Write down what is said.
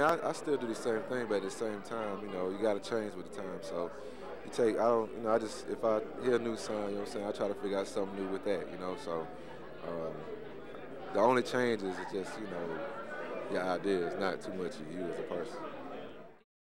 mean, I, I still do the same thing, but at the same time, you know, you got to change with the time. So you take, I don't, you know, I just if I hear a new song, you know what I'm saying, I try to figure out something new with that, you know. So um, the only change is just, you know, your ideas, not too much of you as a person.